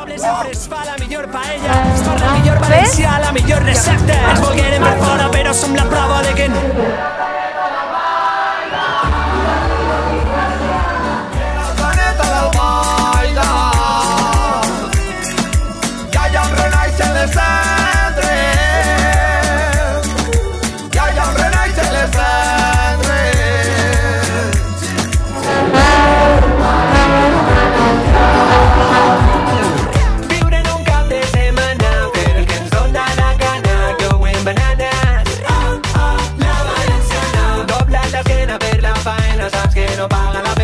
poble sempre es fa la paella. La volguérem times que no pagan la